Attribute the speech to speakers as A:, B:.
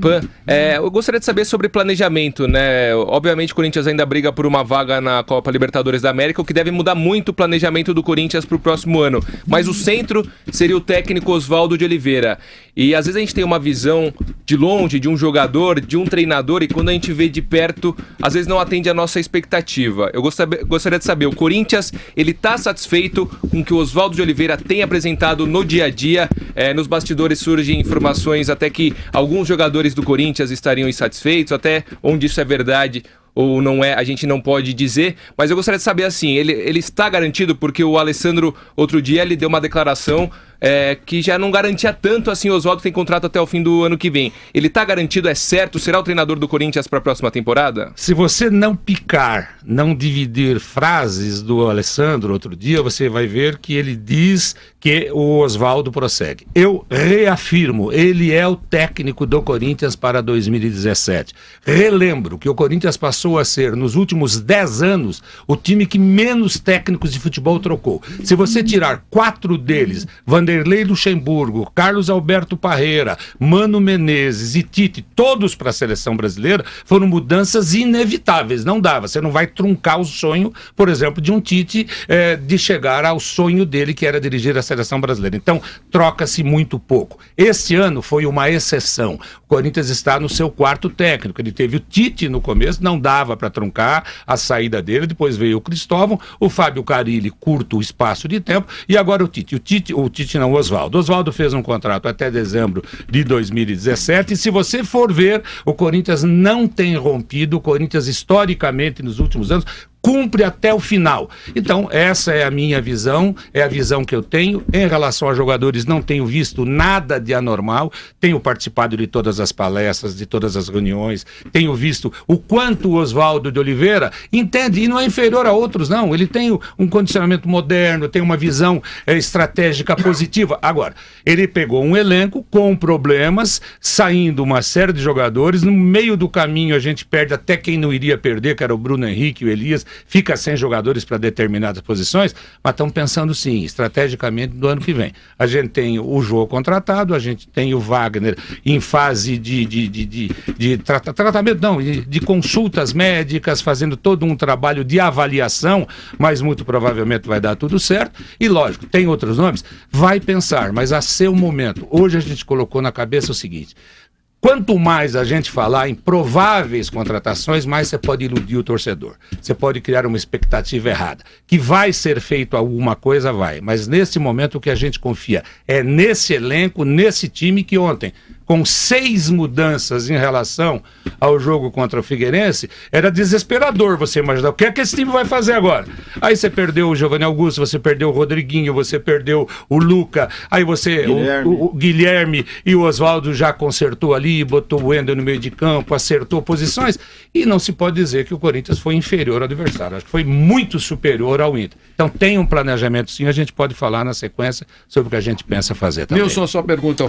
A: Pan. É, eu gostaria de saber sobre planejamento, né? Obviamente o Corinthians ainda briga por uma vaga na Copa Libertadores da América, o que deve mudar muito o planejamento do Corinthians para o próximo ano. Mas o centro seria o técnico Oswaldo de Oliveira. E às vezes a gente tem uma visão de longe de um jogador, de um treinador, e quando a gente vê de perto, às vezes não atende a nossa expectativa. Eu gostaria de saber, o Corinthians, ele está satisfeito com o que o Oswaldo de Oliveira tem apresentado no dia a dia? É, nos bastidores surgem informações até que alguns jogadores do Corinthians estariam insatisfeitos, até onde isso é verdade ou não é, a gente não pode dizer, mas eu gostaria de saber assim, ele, ele está garantido? Porque o Alessandro outro dia ele deu uma declaração é, que já não garantia tanto assim. Oswaldo tem contrato até o fim do ano que vem. Ele está garantido, é certo? Será o treinador do Corinthians para a próxima temporada?
B: Se você não picar, não dividir frases do Alessandro outro dia, você vai ver que ele diz que o Oswaldo prossegue. Eu reafirmo, ele é o técnico do Corinthians para 2017. Relembro que o Corinthians passou a ser, nos últimos 10 anos, o time que menos técnicos de futebol trocou. Se você tirar quatro deles, Van Vanderlei Luxemburgo, Carlos Alberto Parreira, Mano Menezes e Tite, todos para a seleção brasileira, foram mudanças inevitáveis. Não dava. Você não vai truncar o sonho, por exemplo, de um Tite é, de chegar ao sonho dele, que era dirigir a seleção brasileira. Então, troca-se muito pouco. Este ano foi uma exceção. O Corinthians está no seu quarto técnico. Ele teve o Tite no começo, não dava para truncar a saída dele. Depois veio o Cristóvão, o Fábio Carilli, curto o espaço de tempo, e agora o Tite. O Tite, o Tite não, Oswaldo. Oswaldo fez um contrato até dezembro de 2017 e se você for ver, o Corinthians não tem rompido, o Corinthians historicamente nos últimos anos cumpre até o final. Então, essa é a minha visão, é a visão que eu tenho. Em relação a jogadores, não tenho visto nada de anormal, tenho participado de todas as palestras, de todas as reuniões, tenho visto o quanto o Oswaldo de Oliveira entende, e não é inferior a outros, não. Ele tem um condicionamento moderno, tem uma visão é, estratégica positiva. Agora, ele pegou um elenco com problemas, saindo uma série de jogadores, no meio do caminho a gente perde até quem não iria perder, que era o Bruno Henrique o Elias, fica sem jogadores para determinadas posições, mas estão pensando sim, estrategicamente do ano que vem. A gente tem o jogo contratado, a gente tem o Wagner em fase de, de, de, de, de trata, tratamento, não, de, de consultas médicas, fazendo todo um trabalho de avaliação, mas muito provavelmente vai dar tudo certo. E lógico, tem outros nomes, vai pensar, mas a seu momento. Hoje a gente colocou na cabeça o seguinte: Quanto mais a gente falar em prováveis contratações, mais você pode iludir o torcedor. Você pode criar uma expectativa errada. Que vai ser feito alguma coisa, vai. Mas nesse momento o que a gente confia é nesse elenco, nesse time que ontem com seis mudanças em relação ao jogo contra o Figueirense, era desesperador você imaginar o que é que esse time vai fazer agora. Aí você perdeu o Giovanni Augusto, você perdeu o Rodriguinho, você perdeu o Luca, aí você, Guilherme. O, o, o Guilherme e o Oswaldo já consertou ali, botou o Wendel no meio de campo, acertou posições, e não se pode dizer que o Corinthians foi inferior ao adversário, acho que foi muito superior ao Inter. Então tem um planejamento sim, a gente pode falar na sequência sobre o que a gente pensa fazer também.
C: Nilson, sua pergunta